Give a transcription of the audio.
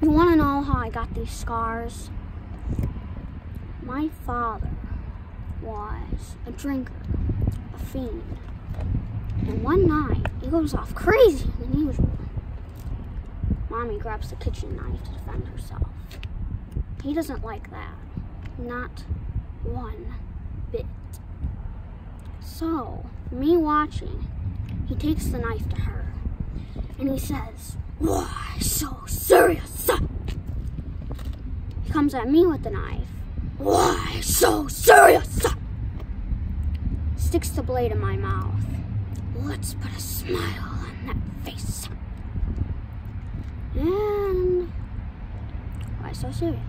You want to know how I got these scars? My father was a drinker, a fiend. And one night, he goes off crazier than usual. Mommy grabs the kitchen knife to defend herself. He doesn't like that. Not one bit. So, me watching, he takes the knife to her and he says, Why so serious? Comes at me with a knife. Why so serious? Sticks the blade in my mouth. Let's put a smile on that face. And why so serious?